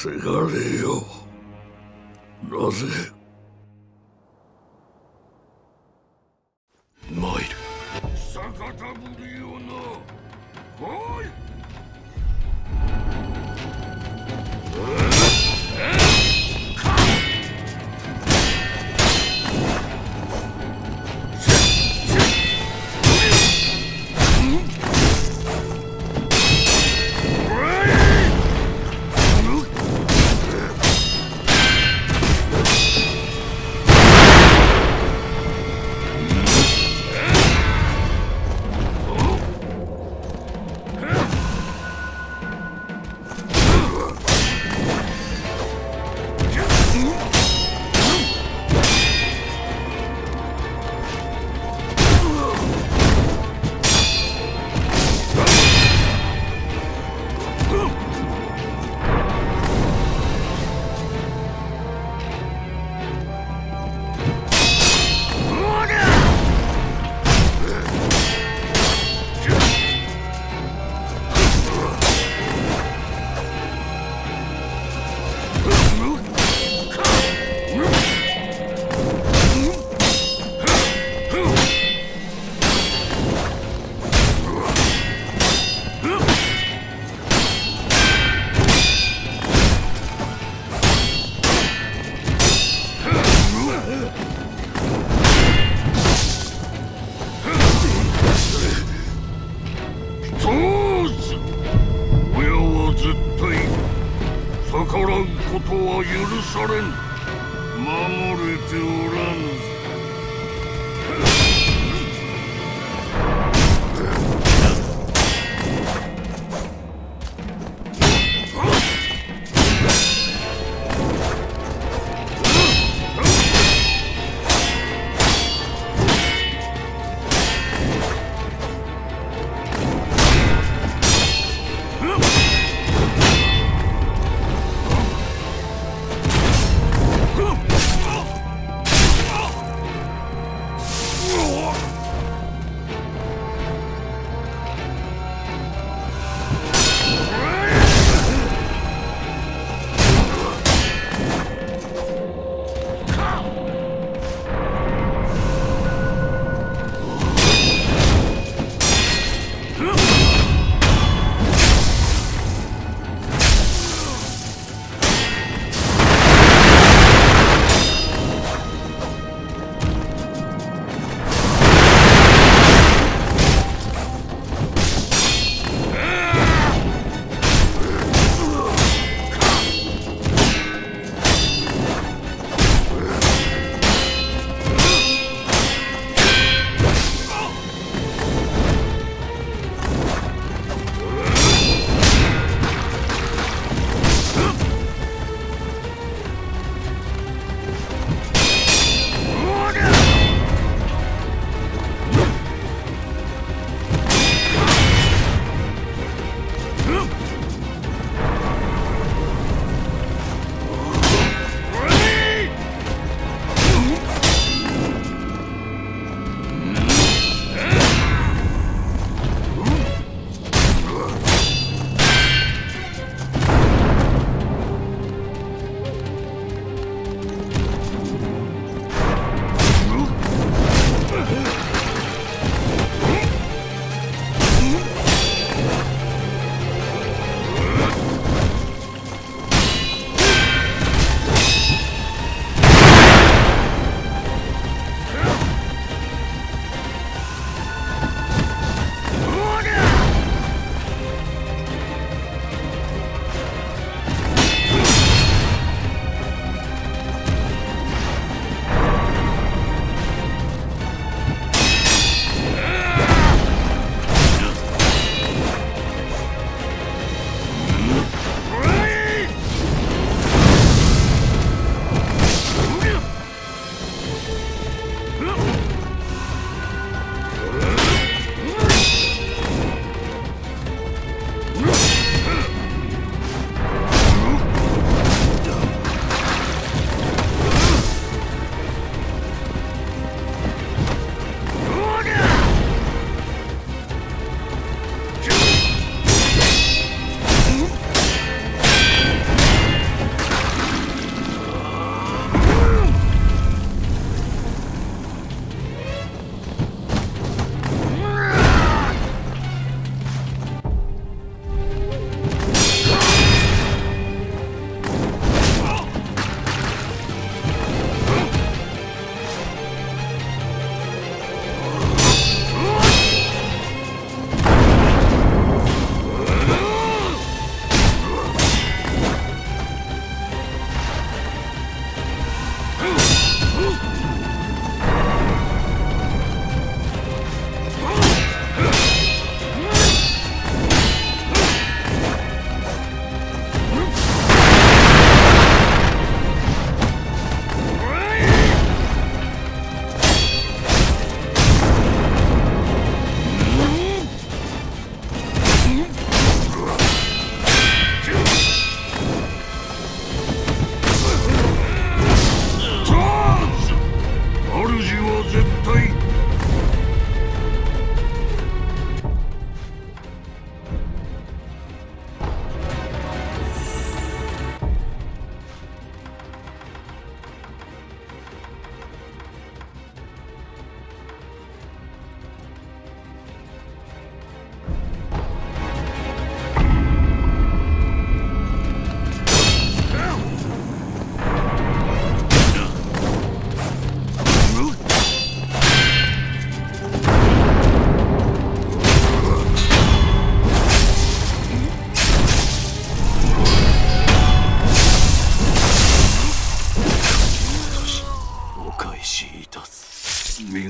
せがれよ。なぜ？参る。逆たぶりよならうことは許されん。守れておらんぞ。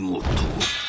事